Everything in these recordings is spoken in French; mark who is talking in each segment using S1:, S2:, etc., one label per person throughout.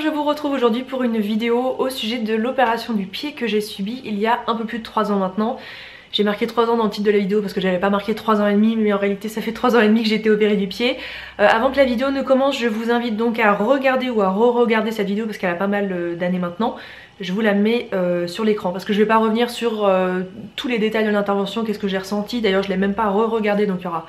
S1: je vous retrouve aujourd'hui pour une vidéo au sujet de l'opération du pied que j'ai subi il y a un peu plus de 3 ans maintenant. J'ai marqué 3 ans dans le titre de la vidéo parce que j'avais pas marqué 3 ans et demi mais en réalité ça fait 3 ans et demi que j'ai été opérée du pied. Euh, avant que la vidéo ne commence je vous invite donc à regarder ou à re-regarder cette vidéo parce qu'elle a pas mal euh, d'années maintenant. Je vous la mets euh, sur l'écran parce que je vais pas revenir sur tous les détails de l'intervention, qu'est-ce que j'ai ressenti. D'ailleurs je l'ai même pas re-regardé donc il y aura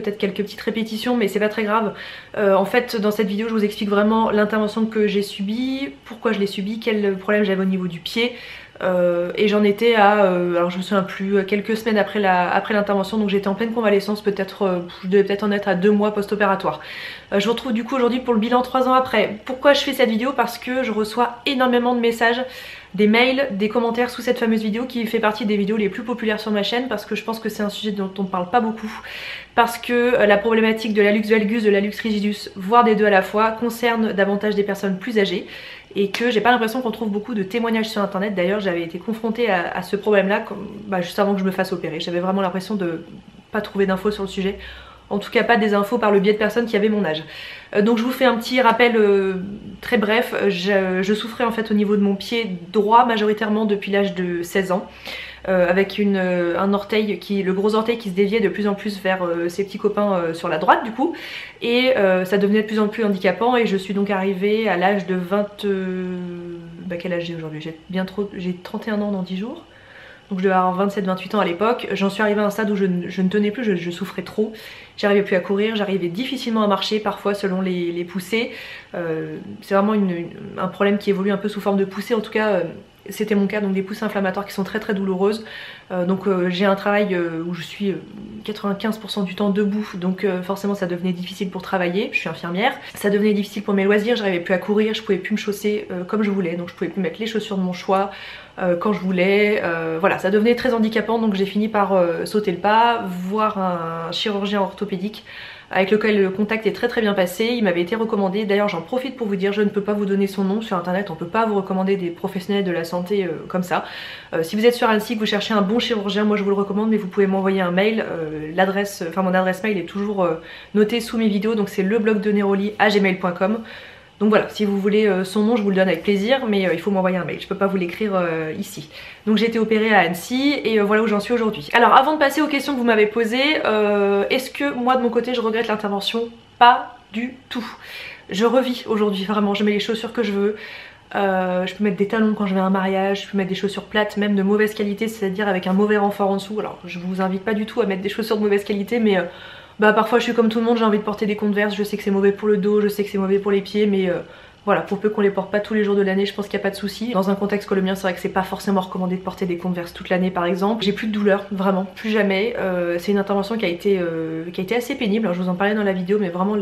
S1: peut-être quelques petites répétitions mais c'est pas très grave. Euh, en fait dans cette vidéo je vous explique vraiment l'intervention que j'ai subie, pourquoi je l'ai subie, quel problème j'avais au niveau du pied euh, et j'en étais à, euh, alors je me souviens plus, quelques semaines après l'intervention donc j'étais en pleine convalescence, peut-être je devais peut-être en être à deux mois post-opératoire. je vous retrouve du coup aujourd'hui pour le bilan trois ans après. Pourquoi je fais cette vidéo? Parce que je reçois énormément de messages des mails, des commentaires sous cette fameuse vidéo qui fait partie des vidéos les plus populaires sur ma chaîne parce que je pense que c'est un sujet dont on ne parle pas beaucoup parce que euh, la problématique de la lux valgus, de la lux rigidus, voire des deux à la fois, concerne davantage des personnes plus âgées et que j'ai pas l'impression qu'on trouve beaucoup de témoignages sur internet. D'ailleurs j'avais été confrontée à, ce problème là bah, juste avant que je me fasse opérer. J'avais vraiment l'impression de pas trouver d'infos sur le sujet en tout cas pas des infos par le biais de personnes qui avaient mon âge. Euh, donc je vous fais un petit rappel euh, très bref, je, souffrais en fait au niveau de mon pied droit majoritairement depuis l'âge de 16 ans. Euh, avec une, un orteil qui, le gros orteil qui se déviait de plus en plus vers ses petits copains sur la droite du coup et ça devenait de plus en plus handicapant et je suis donc arrivée à l'âge de 20... bah quel âge j'ai aujourd'hui? J'ai bien trop... j'ai 31 ans dans 10 jours donc je devais avoir 27-28 ans à l'époque. J'en suis arrivée à un stade où je, ne tenais plus, je, souffrais trop. J'arrivais plus à courir, j'arrivais difficilement à marcher parfois selon les, poussées. Euh, c'est vraiment un problème qui évolue un peu sous forme de poussée. En tout cas, euh, c'était mon cas, donc des poussées inflammatoires qui sont très très douloureuses. Euh, donc j'ai un travail où je suis 95% du temps debout, donc forcément ça devenait difficile pour travailler. Je suis infirmière. Ça devenait difficile pour mes loisirs, j'arrivais plus à courir, je pouvais plus me chausser comme je voulais, donc je pouvais plus mettre les chaussures de mon choix. Euh, quand je voulais. Euh, voilà, ça devenait très handicapant donc j'ai fini par euh, sauter le pas, voir un chirurgien orthopédique avec lequel le contact est très très bien passé. Il m'avait été recommandé, d'ailleurs j'en profite pour vous dire, je ne peux pas vous donner son nom sur internet, on peut pas vous recommander des professionnels de la santé comme ça. si vous êtes sur Annecy, que vous cherchez un bon chirurgien, moi je vous le recommande, mais vous pouvez m'envoyer un mail. L'adresse, enfin mon adresse mail est toujours notée sous mes vidéos, donc c'est le blog de Neroli à gmail.com. Donc voilà, si vous voulez euh, son nom, je vous le donne avec plaisir, mais euh, il faut m'envoyer un mail, je peux pas vous l'écrire euh, ici. Donc j'ai été opérée à Annecy et voilà où j'en suis aujourd'hui. Alors avant de passer aux questions que vous m'avez posées, est-ce que moi de mon côté je regrette l'intervention? Pas du tout. Je revis aujourd'hui vraiment, je mets les chaussures que je veux, je peux mettre des talons quand je vais à un mariage, je peux mettre des chaussures plates, même de mauvaise qualité, c'est-à-dire avec un mauvais renfort en dessous. Alors je vous invite pas du tout à mettre des chaussures de mauvaise qualité, mais bah parfois je suis comme tout le monde, j'ai envie de porter des converses, je sais que c'est mauvais pour le dos, je sais que c'est mauvais pour les pieds, mais euh, voilà, pour peu qu'on les porte pas tous les jours de l'année, je pense qu'il n'y a pas de souci. Dans un contexte comme le mien, c'est vrai que c'est pas forcément recommandé de porter des converses toute l'année par exemple. J'ai plus de douleur, vraiment, plus jamais. Euh, c'est une intervention qui a, été, euh, assez pénible, je vous en parlais dans la vidéo, mais vraiment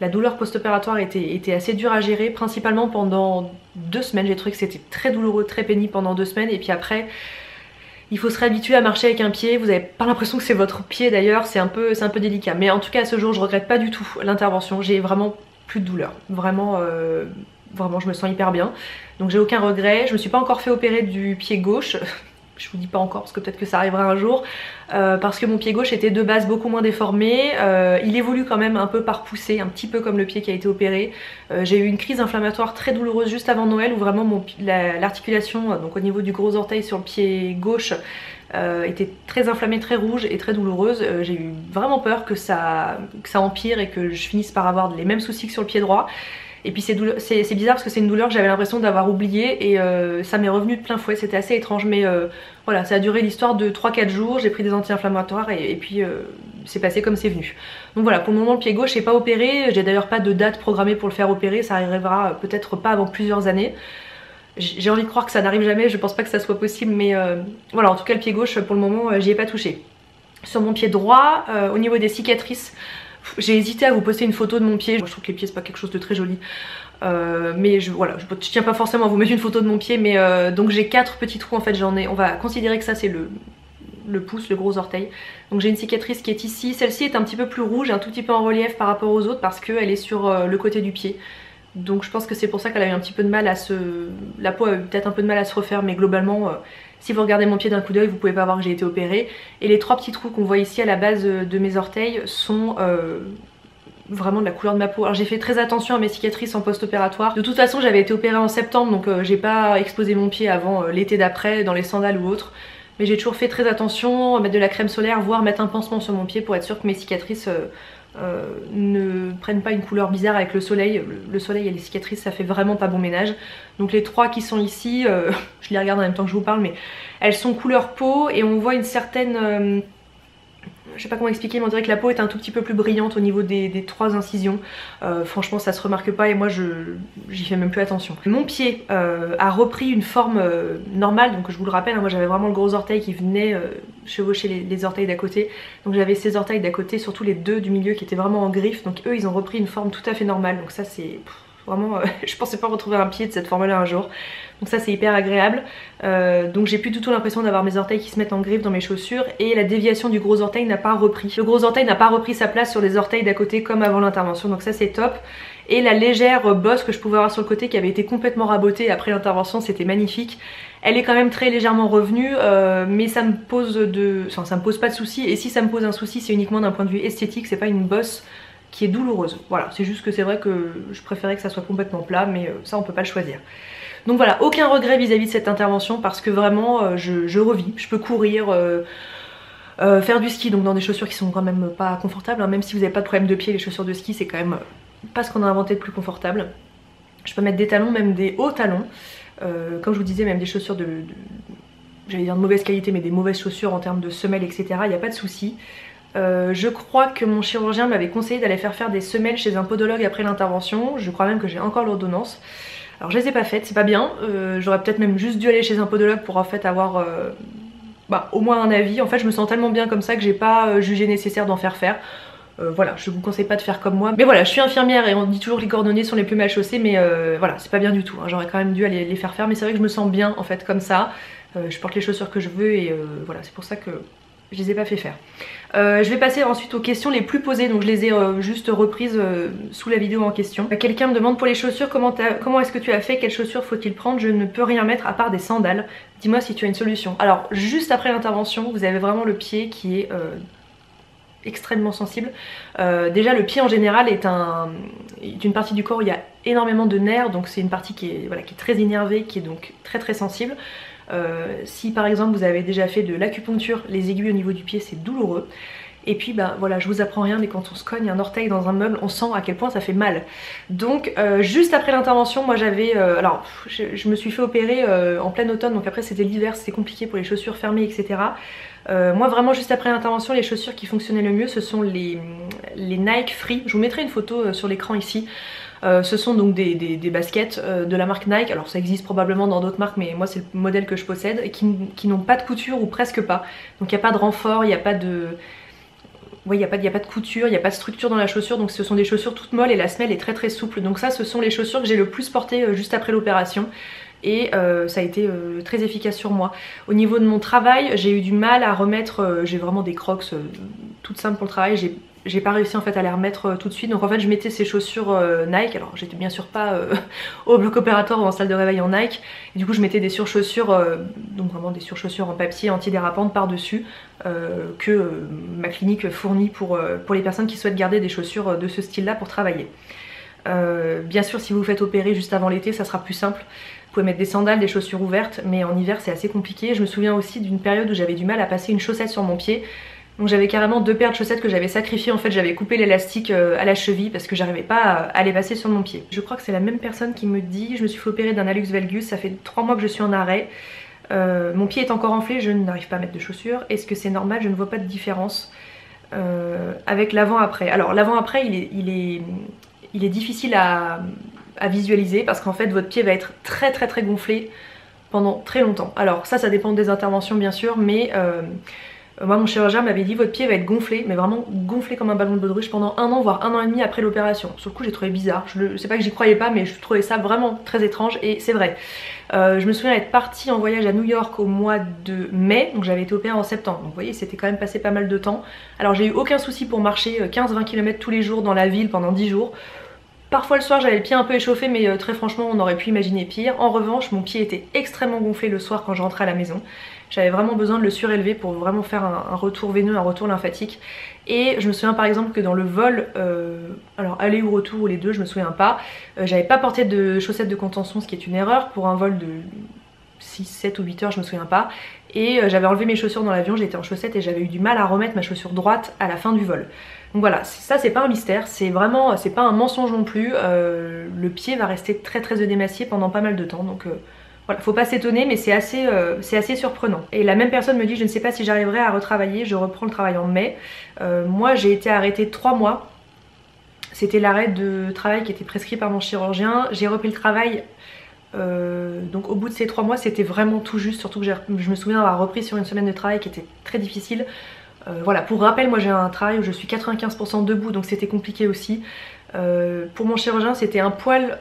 S1: la douleur post-opératoire était, était, assez dure à gérer, principalement pendant deux semaines. J'ai trouvé que c'était très douloureux, très pénible pendant deux semaines, et puis après il faut se réhabituer à marcher avec un pied, vous avez pas l'impression que c'est votre pied d'ailleurs, c'est un, peu, un peu délicat. Mais en tout cas à ce jour je regrette pas du tout l'intervention, j'ai vraiment plus de douleur. Vraiment, euh, vraiment je me sens hyper bien. Donc j'ai aucun regret, je me suis pas encore fait opérer du pied gauche, je vous dis pas encore parce que peut-être que ça arrivera un jour, euh, parce que mon pied gauche était de base beaucoup moins déformé, euh, il évolue quand même un peu par poussée, un petit peu comme le pied qui a été opéré. Euh, j'ai eu une crise inflammatoire très douloureuse juste avant Noël où vraiment l'articulation, donc au niveau du gros orteil sur le pied gauche, était très inflammée, très rouge et très douloureuse. J'ai eu vraiment peur que ça, que ça empire et que je finisse par avoir les mêmes soucis que sur le pied droit. Et puis c'est bizarre parce que c'est une douleur que j'avais l'impression d'avoir oublié et euh, ça m'est revenu de plein fouet, c'était assez étrange mais euh, voilà ça a duré l'histoire de 3-4 jours, j'ai pris des anti-inflammatoires et, puis euh, c'est passé comme c'est venu. Donc voilà pour le moment le pied gauche n'est pas opéré, j'ai d'ailleurs pas de date programmée pour le faire opérer, ça arrivera peut-être pas avant plusieurs années. J'ai envie de croire que ça n'arrive jamais, je pense pas que ça soit possible mais voilà en tout cas le pied gauche pour le moment j'y ai pas touché. Sur mon pied droit, au niveau des cicatrices, j'ai hésité à vous poster une photo de mon pied. Moi je trouve que les pieds c'est pas quelque chose de très joli. Euh, mais je, voilà, je, tiens pas forcément à vous mettre une photo de mon pied, mais euh, donc j'ai quatre petits trous en fait, j'en ai, on va considérer que ça c'est le, pouce, le gros orteil. Donc j'ai une cicatrice qui est ici, celle-ci est un petit peu plus rouge, un tout petit peu en relief par rapport aux autres parce qu'elle est sur euh, le côté du pied. Donc je pense que c'est pour ça qu'elle a eu un petit peu de mal à se... La peau a eu peut-être un peu de mal à se refaire mais globalement si vous regardez mon pied d'un coup d'œil vous pouvez pas voir que j'ai été opérée. Et les trois petits trous qu'on voit ici à la base de mes orteils sont vraiment de la couleur de ma peau. Alors j'ai fait très attention à mes cicatrices en post-opératoire. De toute façon j'avais été opérée en septembre donc euh, j'ai pas exposé mon pied avant euh, l'été d'après dans les sandales ou autre. Mais j'ai toujours fait très attention à mettre de la crème solaire, voire mettre un pansement sur mon pied pour être sûr que mes cicatrices euh, ne prennent pas une couleur bizarre avec le soleil. Le, soleil et les cicatrices ça fait vraiment pas bon ménage. Donc les trois qui sont ici, je les regarde en même temps que je vous parle mais elles sont couleur peau et on voit une certaine je sais pas comment expliquer mais on dirait que la peau est un tout petit peu plus brillante au niveau des, trois incisions euh, franchement ça se remarque pas et moi je j'y fais même plus attention mon pied euh, a repris une forme euh, normale donc je vous le rappelle hein, moi j'avais vraiment le gros orteil qui venait chevaucher les, orteils d'à côté donc j'avais ces orteils d'à côté surtout les deux du milieu qui étaient vraiment en griffe donc eux ils ont repris une forme tout à fait normale donc ça c'est Vraiment, je pensais pas retrouver un pied de cette forme-là un jour. Donc ça c'est hyper agréable. Euh, donc j'ai plus du tout l'impression d'avoir mes orteils qui se mettent en griffe dans mes chaussures et la déviation du gros orteil n'a pas repris. Le gros orteil n'a pas repris sa place sur les orteils d'à côté comme avant l'intervention donc ça c'est top. Et la légère bosse que je pouvais avoir sur le côté qui avait été complètement rabotée après l'intervention c'était magnifique. Elle est quand même très légèrement revenue euh, mais ça me pose de... Ça me pose pas de soucis et si ça me pose un souci c'est uniquement d'un point de vue esthétique, c'est pas une bosse qui est douloureuse. Voilà, c'est juste que c'est vrai que je préférais que ça soit complètement plat, mais euh, ça on peut pas le choisir. Donc voilà, aucun regret vis-à-vis de cette intervention parce que vraiment euh, je, revis, je peux courir, faire du ski donc dans des chaussures qui sont quand même pas confortables, hein. même si vous n'avez pas de problème de pied, les chaussures de ski c'est quand même pas ce qu'on a inventé de plus confortable. Je peux mettre des talons, même des hauts talons, comme je vous disais, même des chaussures de, j'allais dire de mauvaise qualité, mais des mauvaises chaussures en termes de semelles, etc. Il n'y a pas de souci. Euh, je crois que mon chirurgien m'avait conseillé d'aller faire faire des semelles chez un podologue après l'intervention. Je crois même que j'ai encore l'ordonnance. Alors je les ai pas faites, c'est pas bien. Euh, j'aurais peut-être même juste dû aller chez un podologue pour en fait avoir euh, bah, au moins un avis. En fait je me sens tellement bien comme ça que j'ai pas jugé nécessaire d'en faire faire. Voilà, je vous conseille pas de faire comme moi. Mais voilà, je suis infirmière et on dit toujours les cordonniers sont les plus mal chaussés, mais voilà, c'est pas bien du tout. Hein. J'aurais quand même dû aller les faire faire, mais c'est vrai que je me sens bien en fait comme ça. je porte les chaussures que je veux et voilà, c'est pour ça que je les ai pas fait faire. Euh, je vais passer ensuite aux questions les plus posées, donc je les ai euh, juste reprises euh, sous la vidéo en question. Quelqu'un me demande pour les chaussures, comment, comment est-ce que tu as fait Quelles chaussures faut-il prendre? Je ne peux rien mettre à part des sandales. Dis-moi si tu as une solution. Alors, juste après l'intervention, vous avez vraiment le pied qui est extrêmement sensible. déjà le pied en général est, un, une partie du corps où il y a énormément de nerfs, donc c'est une partie qui est, voilà, qui est très énervée, qui est donc très très sensible. Euh, si par exemple vous avez déjà fait de l'acupuncture, les aiguilles au niveau du pied c'est douloureux. Et puis bah voilà, je vous apprends rien, mais quand on se cogne un orteil dans un meuble, on sent à quel point ça fait mal. Donc euh, juste après l'intervention, moi j'avais... Euh, alors je, me suis fait opérer en plein automne, donc après c'était l'hiver, c'était compliqué pour les chaussures fermées, etc. moi vraiment juste après l'intervention, les chaussures qui fonctionnaient le mieux, ce sont les, Nike Free. Je vous mettrai une photo sur l'écran ici. Euh, ce sont donc des, baskets euh, de la marque Nike, alors ça existe probablement dans d'autres marques mais moi c'est le modèle que je possède, et qui, n'ont pas de couture ou presque pas. Donc il n'y a pas de renfort, il n'y a pas de... il n'y a, pas, a pas de couture, il n'y a pas de structure dans la chaussure, donc ce sont des chaussures toutes molles et la semelle est très très souple. Donc ça ce sont les chaussures que j'ai le plus portées euh, juste après l'opération et ça a été très efficace sur moi. Au niveau de mon travail, j'ai eu du mal à remettre, j'ai vraiment des crocs toutes simples pour le travail, j'ai pas réussi en fait à les remettre euh, tout de suite. Donc en fait je mettais ces chaussures euh, Nike. Alors j'étais bien sûr pas euh, au bloc opératoire ou en salle de réveil en Nike. Et du coup je mettais des surchaussures donc vraiment des surchaussures en papier antidérapantes par dessus que ma clinique fournit pour, pour les personnes qui souhaitent garder des chaussures de ce style là pour travailler. Bien sûr si vous vous faites opérer juste avant l'été ça sera plus simple. Vous pouvez mettre des sandales, des chaussures ouvertes, mais en hiver c'est assez compliqué. Je me souviens aussi d'une période où j'avais du mal à passer une chaussette sur mon pied. Donc j'avais carrément deux paires de chaussettes que j'avais sacrifiées. En fait, j'avais coupé l'élastique euh, à la cheville parce que j'arrivais pas à les passer sur mon pied. Je crois que c'est la même personne qui me dit je me suis fait opérer d'un alux valgus, ça fait trois mois que je suis en arrêt. Euh, mon pied est encore enflé, je n'arrive pas à mettre de chaussures. Est-ce que c'est normal? Je ne vois pas de différence euh, avec l'avant-après. Alors l'avant-après, il est, il, est, il est difficile à, visualiser parce qu'en fait votre pied va être très très très gonflé pendant très longtemps. Alors ça, ça dépend des interventions bien sûr, mais moi mon chirurgien m'avait dit votre pied va être gonflé, mais vraiment gonflé comme un ballon de baudruche pendant un an, voire un an et demi après l'opération. Sur le coup j'ai trouvé bizarre, je ne sais pas que j'y croyais pas mais je trouvais ça vraiment très étrange et c'est vrai. Euh, je me souviens être partie en voyage à New York au mois de mai, donc j'avais été opérée en septembre, donc vous voyez c'était quand même passé pas mal de temps. Alors j'ai eu aucun souci pour marcher 15-20 euh, km tous les jours dans la ville pendant 10 jours. Parfois le soir j'avais le pied un peu échauffé mais très franchement on aurait pu imaginer pire. En revanche mon pied était extrêmement gonflé le soir quand je rentrais à la maison. J'avais vraiment besoin de le surélever pour vraiment faire un, retour veineux, un retour lymphatique. Et je me souviens par exemple que dans le vol, euh, alors aller ou retour ou les deux, je me souviens pas, euh, j'avais pas porté de chaussettes de contention, ce qui est une erreur pour un vol de 6, 7 ou 8 heures, je me souviens pas. Et euh, j'avais enlevé mes chaussures dans l'avion, j'étais en chaussettes et j'avais eu du mal à remettre ma chaussure droite à la fin du vol. Donc voilà, ça c'est pas un mystère, c'est vraiment, c'est pas un mensonge non plus. le pied va rester très très œdémacié pendant pas mal de temps, donc voilà, faut pas s'étonner, mais c'est assez, euh, assez surprenant. Et la même personne me dit, je ne sais pas si j'arriverai à retravailler, je reprends le travail en mai. Euh, moi, j'ai été arrêtée 3 mois. C'était l'arrêt de travail qui était prescrit par mon chirurgien. J'ai repris le travail, euh, donc au bout de ces 3 mois, c'était vraiment tout juste, surtout que je me souviens avoir repris sur une semaine de travail qui était très difficile. voilà, pour rappel, moi j'ai un travail où je suis 95% debout, donc c'était compliqué aussi. pour mon chirurgien, c'était un poil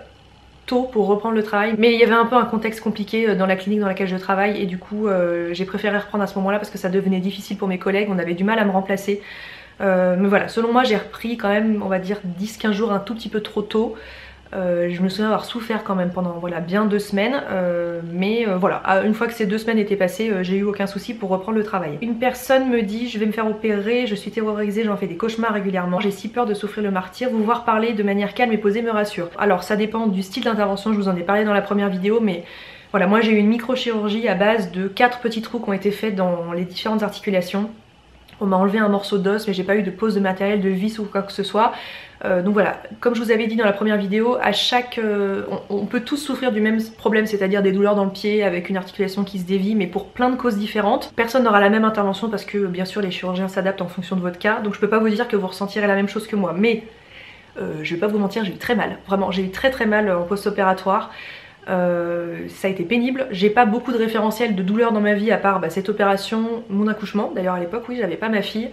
S1: tôt pour reprendre le travail. Mais il y avait un peu un contexte compliqué euh, dans la clinique dans laquelle je travaille et du coup euh, j'ai préféré reprendre à ce moment-là parce que ça devenait difficile pour mes collègues, on avait du mal à me remplacer. Euh, mais voilà, selon moi j'ai repris quand même on va dire 10-15 jours un tout petit peu trop tôt. Euh, je me souviens avoir souffert quand même pendant voilà, bien deux semaines, euh, mais euh, voilà, une fois que ces deux semaines étaient passées, j'ai eu aucun souci pour reprendre le travail. Une personne me dit je vais me faire opérer, je suis terrorisée, j'en fais des cauchemars régulièrement, j'ai si peur de souffrir le martyr, vous voir parler de manière calme et posée me rassure. Alors ça dépend du style d'intervention, je vous en ai parlé dans la première vidéo, mais voilà, moi j'ai eu une microchirurgie à base de quatre petits trous qui ont été faits dans les différentes articulations. On m'a enlevé un morceau d'os mais j'ai pas eu de pose de matériel, de vis ou quoi que ce soit. Euh, donc voilà, comme je vous avais dit dans la première vidéo, à chaque, euh, on, peut tous souffrir du même problème, c'est-à-dire des douleurs dans le pied avec une articulation qui se dévie, mais pour plein de causes différentes. Personne n'aura la même intervention parce que bien sûr les chirurgiens s'adaptent en fonction de votre cas, donc je peux pas vous dire que vous ressentirez la même chose que moi, mais euh, je vais pas vous mentir, j'ai eu très mal, vraiment j'ai eu très très mal en post-opératoire. Ça a été pénible, j'ai pas beaucoup de référentiels de douleurs dans ma vie à part bah, cette opération, mon accouchement, d'ailleurs à l'époque oui j'avais pas ma fille,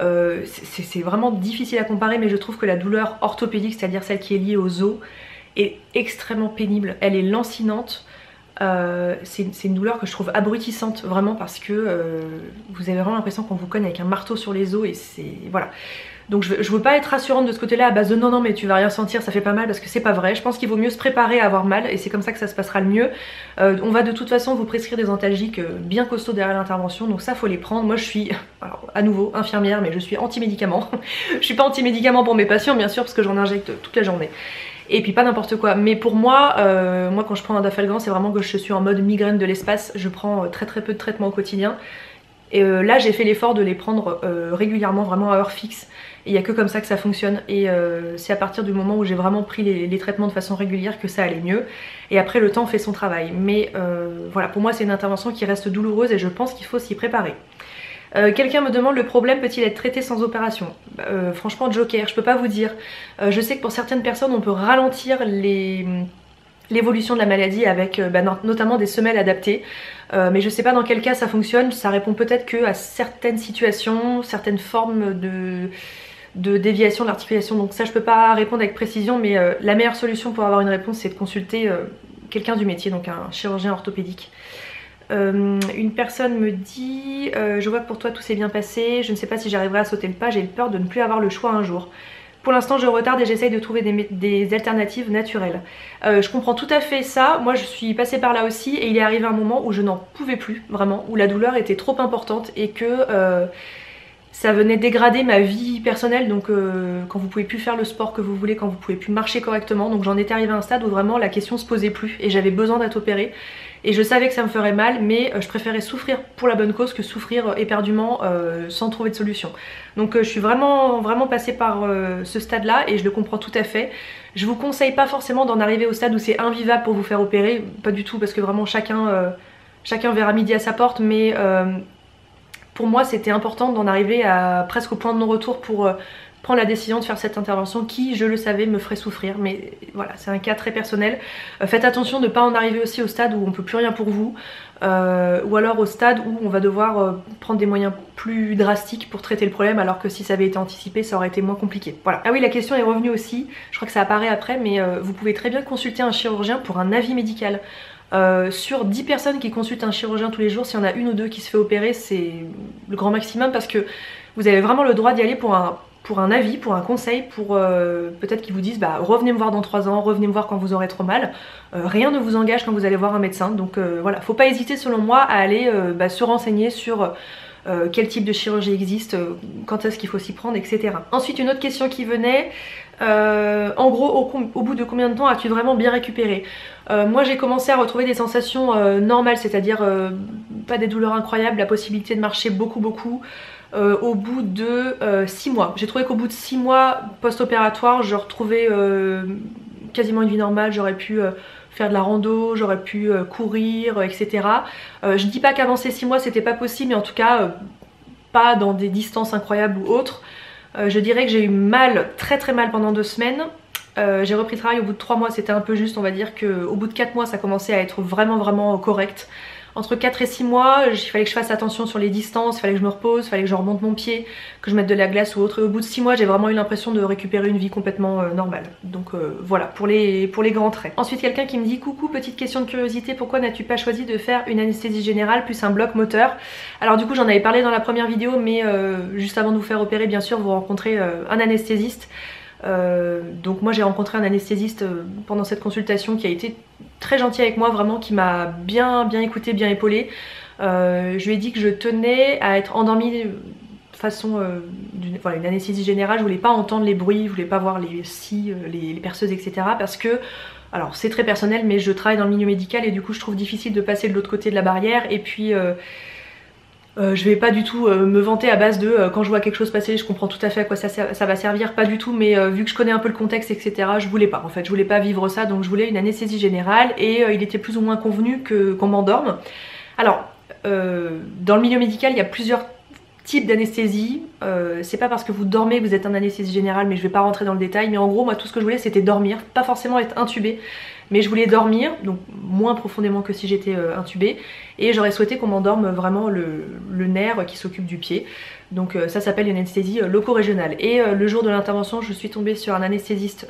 S1: euh, c'est vraiment difficile à comparer mais je trouve que la douleur orthopédique, c'est-à-dire celle qui est liée aux os, est extrêmement pénible. Elle est lancinante. Euh, c'est une douleur que je trouve abrutissante vraiment parce que euh, vous avez vraiment l'impression qu'on vous cogne avec un marteau sur les os et c'est... voilà. Donc je, veux pas être rassurante de ce côté là à base de non non mais tu vas rien sentir, ça fait pas mal parce que c'est pas vrai. Je pense qu'il vaut mieux se préparer à avoir mal et c'est comme ça que ça se passera le mieux. Euh, on va de toute façon vous prescrire des antalgiques euh, bien costauds derrière l'intervention donc ça faut les prendre. Moi je suis à nouveau infirmière mais je suis anti-médicaments. je suis pas anti-médicaments pour mes patients bien sûr parce que j'en injecte toute la journée et puis pas n'importe quoi. Mais pour moi, euh, moi quand je prends un dafalgan, c'est vraiment que je suis en mode migraine de l'espace. Je prends très très peu de traitements au quotidien. Et là j'ai fait l'effort de les prendre régulièrement, vraiment à heure fixe. Il n'y a que comme ça que ça fonctionne. Et euh, c'est à partir du moment où j'ai vraiment pris les, traitements de façon régulière que ça allait mieux. Et après, le temps fait son travail. Mais euh, voilà, pour moi, c'est une intervention qui reste douloureuse et je pense qu'il faut s'y préparer. Euh, quelqu'un me demande le problème peut-il être traité sans opération? Bah, Franchement, Joker, je peux pas vous dire. je sais que pour certaines personnes, on peut ralentir l'évolution de la maladie avec bah, notamment des semelles adaptées. mais je sais pas dans quel cas ça fonctionne, ça répond peut-être que à certaines situations, certaines formes de, de déviation de l'articulation. Donc ça je peux pas répondre avec précision mais euh, la meilleure solution pour avoir une réponse c'est de consulter euh, quelqu'un du métier, donc un chirurgien orthopédique. Euh, une personne me dit je vois que pour toi tout s'est bien passé, je ne sais pas si j'arriverai à sauter le pas, j'ai peur de ne plus avoir le choix un jour. Pour l'instant je retarde et j'essaye de trouver des, alternatives naturelles. je comprends tout à fait ça, moi je suis passée par là aussi et il est arrivé un moment où je n'en pouvais plus vraiment, où la douleur était trop importante et que ça venait dégrader ma vie personnelle donc euh, quand vous pouvez plus faire le sport que vous voulez, quand vous pouvez plus marcher correctement. Donc j'en étais arrivée à un stade où vraiment la question se posait plus et j'avais besoin d'être opérée. Et je savais que ça me ferait mal mais euh, je préférais souffrir pour la bonne cause que souffrir euh, éperdument sans trouver de solution. Donc je suis vraiment vraiment passée par ce stade là et je le comprends tout à fait. Je vous conseille pas forcément d'en arriver au stade où c'est invivable pour vous faire opérer pas du tout parce que vraiment chacun chacun verra midi à sa porte mais pour moi c'était important d'en arriver à presque au point de non-retour pour euh, prendre la décision de faire cette intervention qui, je le savais, me ferait souffrir. Mais voilà, c'est un cas très personnel. Euh, faites attention de ne pas en arriver aussi au stade où on peut plus rien pour vous. Euh, ou alors au stade où on va devoir prendre des moyens plus drastiques pour traiter le problème alors que si ça avait été anticipé ça aurait été moins compliqué. Voilà. Ah oui la question est revenue aussi, je crois que ça apparaît après mais vous pouvez très bien consulter un chirurgien pour un avis médical. Euh, sur 10 personnes qui consultent un chirurgien tous les jours, s'il y en a une ou deux qui se fait opérer, c'est le grand maximum parce que vous avez vraiment le droit d'y aller pour un pour un avis, pour un conseil, pour euh, peut-être qu'ils vous disent bah revenez me voir dans 3 ans, revenez me voir quand vous aurez trop mal. Euh, rien ne vous engage quand vous allez voir un médecin. Donc euh, voilà, faut pas hésiter selon moi à aller bah, se renseigner sur quel type de chirurgie existe, quand est-ce qu'il faut s'y prendre, etc. Ensuite une autre question qui venait, en gros au, bout de combien de temps as-tu vraiment bien récupéré Moi j'ai commencé à retrouver des sensations normales, c'est-à-dire pas des douleurs incroyables, la possibilité de marcher beaucoup beaucoup. Euh, au bout de 6 euh, mois. J'ai trouvé qu'au bout de 6 mois post-opératoire, je retrouvais euh, quasiment une vie normale, j'aurais pu faire de la rando, j'aurais pu courir, etc. je dis pas qu'avant ces 6 mois c'était pas possible, mais en tout cas pas dans des distances incroyables ou autres. Je dirais que j'ai eu mal, très très mal pendant 2 semaines. j'ai repris travail au bout de 3 mois, c'était un peu juste, on va dire qu'au bout de 4 mois ça commençait à être vraiment vraiment correct entre 4 et 6 mois, il fallait que je fasse attention sur les distances, il fallait que je me repose, il fallait que je remonte mon pied, que je mette de la glace ou autre. Et au bout de 6 mois, j'ai vraiment eu l'impression de récupérer une vie complètement euh, normale. Donc euh, voilà, pour les, grands traits. Ensuite, quelqu'un qui me dit Coucou, petite question de curiosité, pourquoi n'as-tu pas choisi de faire une anesthésie générale plus un bloc moteur? Alors du coup, j'en avais parlé dans la première vidéo, mais euh, juste avant de vous faire opérer, bien sûr, vous rencontrez un anesthésiste. Donc moi j'ai rencontré un anesthésiste pendant cette consultation qui a été très gentil avec moi, vraiment, qui m'a bien, bien écouté, bien épaulé. Euh, je lui ai dit que je tenais à être endormie façon euh, voilà, une anesthésie générale, je voulais pas entendre les bruits, je voulais pas voir les scies, euh, les, perceuses, etc. Parce que, alors c'est très personnel, mais je travaille dans le milieu médical et du coup je trouve difficile de passer de l'autre côté de la barrière. Et puis euh, je vais pas du tout euh, me vanter à base de euh, quand je vois quelque chose passer, je comprends tout à fait à quoi ça, va servir, pas du tout, mais vu que je connais un peu le contexte, etc., je voulais pas en fait, je voulais pas vivre ça, donc je voulais une anesthésie générale et il était plus ou moins convenu qu'on m'endorme. Alors, dans le milieu médical, il y a plusieurs types d'anesthésie. c'est pas parce que vous dormez que vous êtes en anesthésie générale, mais je vais pas rentrer dans le détail. Mais en gros, moi, tout ce que je voulais, c'était dormir, pas forcément être intubé mais je voulais dormir, donc moins profondément que si j'étais euh, intubée, et j'aurais souhaité qu'on m'endorme vraiment le, nerf qui s'occupe du pied. Donc euh, ça s'appelle une anesthésie euh, loco-régionale. Et le jour de l'intervention, je suis tombée sur un anesthésiste...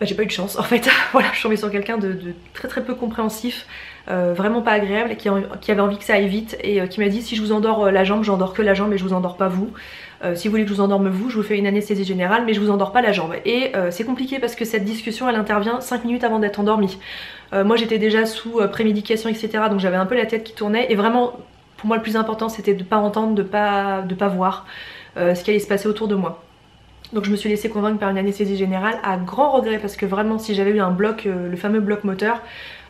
S1: Bah, j'ai pas eu de chance en fait, voilà, je suis tombée sur quelqu'un de, très très peu compréhensif, vraiment pas agréable, qui, qui, avait envie que ça aille vite et qui m'a dit si je vous endors la jambe, j'endors que la jambe et je vous endors pas vous. Euh, si vous voulez que je vous endorme vous, je vous fais une anesthésie générale, mais je vous endors pas la jambe. Et euh, c'est compliqué parce que cette discussion, elle intervient 5 minutes avant d'être endormie. Euh, moi j'étais déjà sous prémédication, etc. Donc j'avais un peu la tête qui tournait. Et vraiment, pour moi le plus important, c'était de pas entendre, de pas, de pas voir ce qui allait se passer autour de moi. Donc je me suis laissée convaincre par une anesthésie générale à grand regret parce que vraiment si j'avais eu un bloc, le fameux bloc moteur,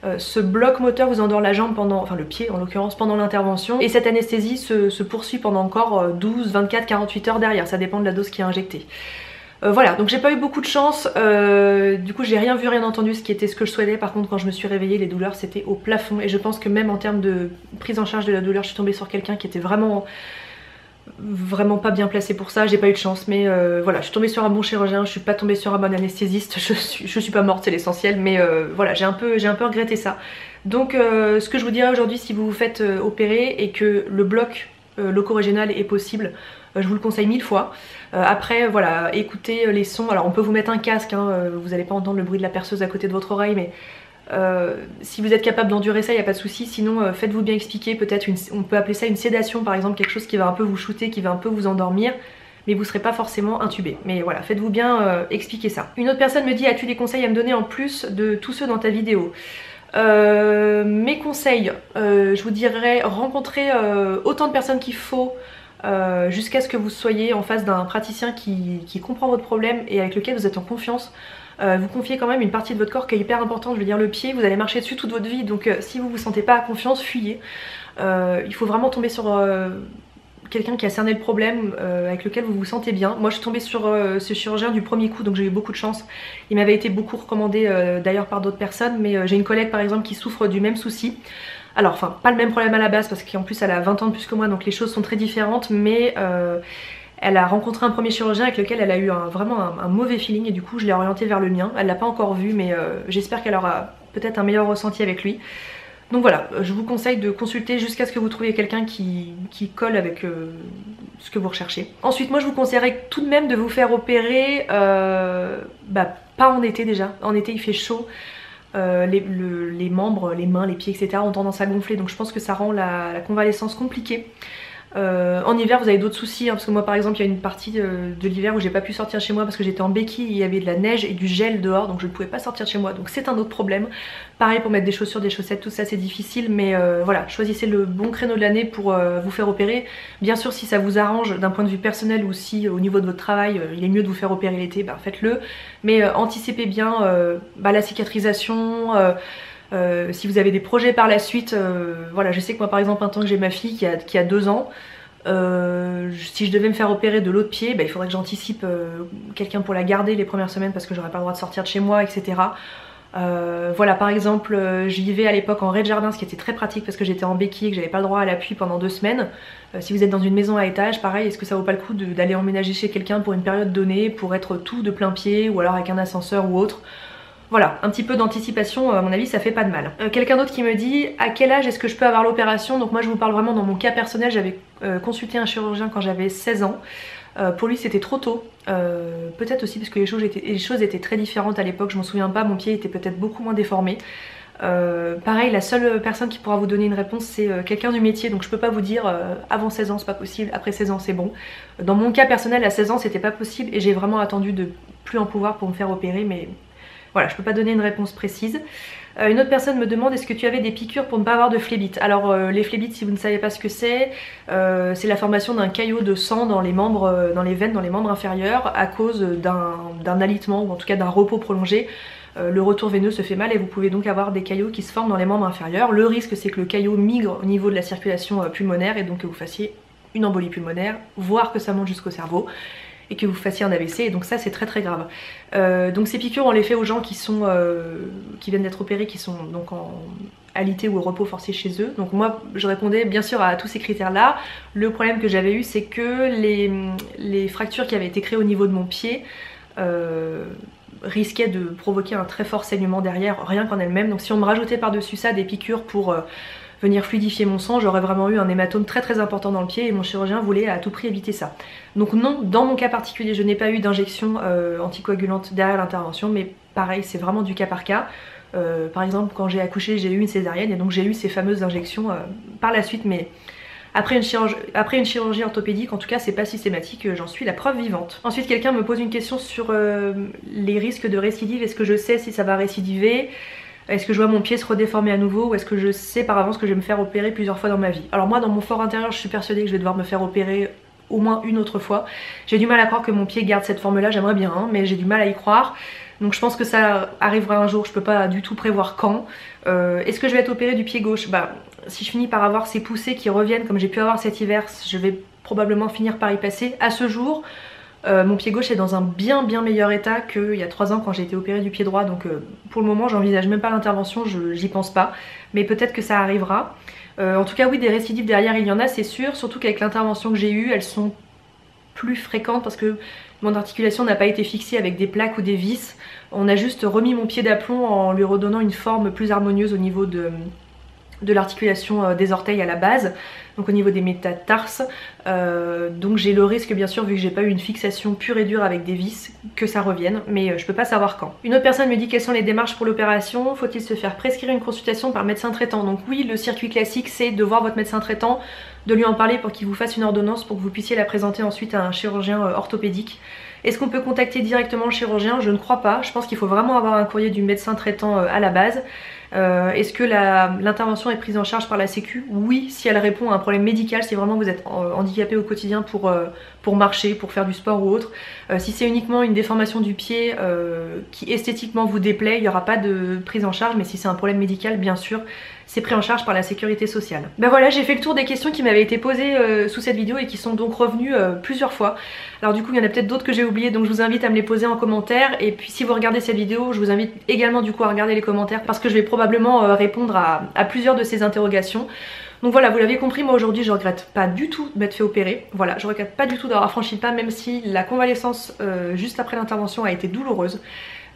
S1: euh, ce bloc moteur vous endort la jambe pendant, enfin le pied en l'occurrence, pendant l'intervention. Et cette anesthésie se, poursuit pendant encore 12, 24, 48 heures derrière, ça dépend de la dose qui est injectée. Euh, voilà, donc j'ai pas eu beaucoup de chance, euh, du coup j'ai rien vu, rien entendu, ce qui était ce que je souhaitais. Par contre quand je me suis réveillée, les douleurs c'était au plafond et je pense que même en termes de prise en charge de la douleur, je suis tombée sur quelqu'un qui était vraiment vraiment pas bien placé pour ça, j'ai pas eu de chance mais euh, voilà je suis tombée sur un bon chirurgien, je suis pas tombée sur un bon anesthésiste, je suis, suis pas morte c'est l'essentiel mais euh, voilà j'ai un, peu, un peu regretté ça. Donc euh, ce que je vous dirais aujourd'hui si vous vous faites opérer et que le bloc loco-régional est possible, je vous le conseille mille fois. après voilà écoutez les sons, alors on peut vous mettre un casque, hein, vous allez pas entendre le bruit de la perceuse à côté de votre oreille mais euh, si vous êtes capable d'endurer ça, il n'y a pas de souci. Sinon, euh, faites-vous bien expliquer. Peut-être, on peut appeler ça une sédation, par exemple, quelque chose qui va un peu vous shooter, qui va un peu vous endormir. Mais vous ne serez pas forcément intubé. Mais voilà, faites-vous bien euh, expliquer ça. Une autre personne me dit As-tu des conseils à me donner en plus de tous ceux dans ta vidéo? Mes conseils, je vous dirais rencontrer autant de personnes qu'il faut. jusqu'à ce que vous soyez en face d'un praticien qui comprend votre problème et avec lequel vous êtes en confiance. Euh, vous confiez quand même une partie de votre corps qui est hyper importante, je veux dire le pied, vous allez marcher dessus toute votre vie, donc euh, si vous vous sentez pas à confiance, fuyez. Euh, il faut vraiment tomber sur quelqu'un qui a cerné le problème, avec lequel vous vous sentez bien. Moi je suis tombée sur ce chirurgien du premier coup, donc j'ai eu beaucoup de chance. Il m'avait été beaucoup recommandé d'ailleurs par d'autres personnes, mais j'ai une collègue par exemple qui souffre du même souci. Alors, enfin, pas le même problème à la base parce qu'en plus elle a 20 ans de plus que moi, donc les choses sont très différentes, mais elle a rencontré un premier chirurgien avec lequel elle a eu vraiment un, mauvais feeling et du coup je l'ai orienté vers le mien. Elle l'a pas encore vu mais euh, j'espère qu'elle aura peut-être un meilleur ressenti avec lui. Donc voilà, euh, je vous conseille de consulter jusqu'à ce que vous trouviez quelqu'un qui, colle avec euh, ce que vous recherchez. Ensuite, moi je vous conseillerais tout de même de vous faire opérer, bah, pas en été déjà. En été il fait chaud, les, membres, les mains, les pieds, etc. ont tendance à gonfler donc je pense que ça rend la convalescence compliquée. Euh, en hiver vous avez d'autres soucis hein, parce que moi par exemple il y a une partie de, l'hiver où j'ai pas pu sortir chez moi parce que j'étais en béquille, il y avait de la neige et du gel dehors donc je ne pouvais pas sortir chez moi donc c'est un autre problème. Pareil pour mettre des chaussures, des chaussettes, tout ça c'est difficile mais euh, voilà choisissez le bon créneau de l'année pour euh, vous faire opérer. Bien sûr si ça vous arrange d'un point de vue personnel ou si au niveau de votre travail il est mieux de vous faire opérer l'été, bah, faites-le mais anticipez bien bah, la cicatrisation euh, si vous avez des projets par la suite, euh, voilà, je sais que moi par exemple, un temps que j'ai ma fille qui a, qui a deux ans, euh, si je devais me faire opérer de l'autre pied, bah, il faudrait que j'anticipe quelqu'un pour la garder les premières semaines parce que j'aurais pas le droit de sortir de chez moi, etc. voilà, par exemple, j'y vais à l'époque en rez-de-jardin, ce qui était très pratique parce que j'étais en béquille et que j'avais pas le droit à l'appui pendant deux semaines. si vous êtes dans une maison à étage, pareil, est-ce que ça vaut pas le coup d'aller emménager chez quelqu'un pour une période donnée, pour être tout de plein pied ou alors avec un ascenseur ou autre? Voilà, un petit peu d'anticipation, à mon avis, ça fait pas de mal. Euh, quelqu'un d'autre qui me dit à quel âge est-ce que je peux avoir l'opération? Donc moi je vous parle vraiment dans mon cas personnel, j'avais euh, consulté un chirurgien quand j'avais 16 ans. Euh, pour lui c'était trop tôt, peut-être aussi parce que les choses, étaient, les choses étaient très différentes à l'époque, je m'en souviens pas, mon pied était peut-être beaucoup moins déformé. pareil, la seule personne qui pourra vous donner une réponse c'est quelqu'un du métier, donc je peux pas vous dire avant 16 ans c'est pas possible, après 16 ans c'est bon. Dans mon cas personnel à 16 ans c'était pas possible. Et j'ai vraiment attendu de plus en pouvoir pour me faire opérer, mais voilà, je peux pas donner une réponse précise. Euh, une autre personne me demande est-ce que tu avais des piqûres pour ne pas avoir de phlébite? Alors euh, les phlébites, si vous ne savez pas ce que c'est, euh, c'est la formation d'un caillot de sang dans les membres, dans les veines, dans les membres inférieurs à cause d'un alitement ou en tout cas d'un repos prolongé. le retour veineux se fait mal et vous pouvez donc avoir des caillots qui se forment dans les membres inférieurs. Le risque c'est que le caillot migre au niveau de la circulation pulmonaire et donc que vous fassiez une embolie pulmonaire, voire que ça monte jusqu'au cerveau et que vous fassiez un AVC et donc ça c'est très très grave. Euh, donc ces piqûres on les fait aux gens qui sont euh, qui viennent d'être opérés, qui sont donc en alité ou au repos forcé chez eux. Donc moi je répondais bien sûr à tous ces critères là. Le problème que j'avais eu c'est que les, les, fractures qui avaient été créées au niveau de mon pied euh, risquaient de provoquer un très fort saignement derrière rien qu'en elle-même. Donc si on me rajoutait par-dessus ça des piqûres pour venir fluidifier mon sang, j'aurais vraiment eu un hématome très très important dans le pied et mon chirurgien voulait à tout prix éviter ça. Donc non, dans mon cas particulier, je n'ai pas eu d'injection euh, anticoagulante derrière l'intervention, mais pareil, c'est vraiment du cas par cas. Euh, par exemple, quand j'ai accouché, j'ai eu une césarienne et donc j'ai eu ces fameuses injections euh, par la suite, mais après une, chirurgie, après une chirurgie orthopédique, en tout cas, c'est pas systématique, j'en suis la preuve vivante. Ensuite, quelqu'un me pose une question sur les risques de récidive. Est-ce que je sais si ça va récidiver? Est-ce que je vois mon pied se redéformer à nouveau ou est-ce que je sais par avance que je vais me faire opérer plusieurs fois dans ma vie Alors moi dans mon fort intérieur je suis persuadée que je vais devoir me faire opérer au moins une autre fois. J'ai du mal à croire que mon pied garde cette forme là, j'aimerais bien hein, mais j'ai du mal à y croire. Donc je pense que ça arrivera un jour, je peux pas du tout prévoir quand. Euh, est-ce que je vais être opérée du pied gauche? Bah si je finis par avoir ces poussées qui reviennent comme j'ai pu avoir cet hiver, je vais probablement finir par y passer. À ce jour, euh, mon pied gauche est dans un bien bien meilleur état qu'il y a 3 ans quand j'ai été opérée du pied droit donc euh, pour le moment j'envisage même pas l'intervention, j'y pense pas mais peut-être que ça arrivera. Euh, en tout cas oui des récidives derrière il y en a c'est sûr, surtout qu'avec l'intervention que j'ai eue elles sont plus fréquentes parce que mon articulation n'a pas été fixée avec des plaques ou des vis. On a juste remis mon pied d'aplomb en lui redonnant une forme plus harmonieuse au niveau de, de l'articulation euh, des orteils à la base, donc au niveau des métatarses. Euh, donc j'ai le risque bien sûr vu que j'ai pas eu une fixation pure et dure avec des vis que ça revienne, mais euh, je peux pas savoir quand. Une autre personne me dit quelles sont les démarches pour l'opération, faut-il se faire prescrire une consultation par médecin traitant? Donc oui, le circuit classique c'est de voir votre médecin traitant, de lui en parler pour qu'il vous fasse une ordonnance pour que vous puissiez la présenter ensuite à un chirurgien orthopédique. Est-ce qu'on peut contacter directement le chirurgien? Je ne crois pas, je pense qu'il faut vraiment avoir un courrier du médecin traitant à la base. Euh, est-ce que l'intervention est prise en charge par la sécu? Oui, si elle répond à un problème médical, si vraiment vous êtes handicapé au quotidien pour, euh, pour marcher, pour faire du sport ou autre. Euh, si c'est uniquement une déformation du pied qui esthétiquement vous déplaît, il n'y aura pas de prise en charge, mais si c'est un problème médical, bien sûr, c'est pris en charge par la sécurité sociale. Ben voilà, j'ai fait le tour des questions qui m'avaient été posées euh, sous cette vidéo et qui sont donc revenues euh, plusieurs fois. Alors du coup, il y en a peut-être d'autres que j'ai oubliées, donc je vous invite à me les poser en commentaire. Et puis si vous regardez cette vidéo, je vous invite également du coup à regarder les commentaires parce que je vais probablement euh, répondre à, plusieurs de ces interrogations. Donc voilà, vous l'avez compris, moi aujourd'hui je regrette pas du tout de m'être fait opérer. Voilà, je regrette pas du tout d'avoir franchi le pas, même si la convalescence juste après l'intervention a été douloureuse.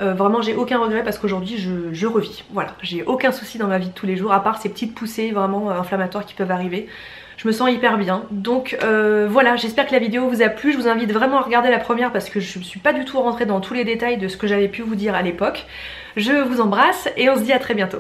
S1: Euh, vraiment j'ai aucun regret parce qu'aujourd'hui je, revis. Voilà, j'ai aucun souci dans ma vie de tous les jours à part ces petites poussées vraiment euh, inflammatoires qui peuvent arriver. Je me sens hyper bien. Donc euh, voilà, j'espère que la vidéo vous a plu. Je vous invite vraiment à regarder la première parce que je ne suis pas du tout rentrée dans tous les détails de ce que j'avais pu vous dire à l'époque. Je vous embrasse et on se dit à très bientôt.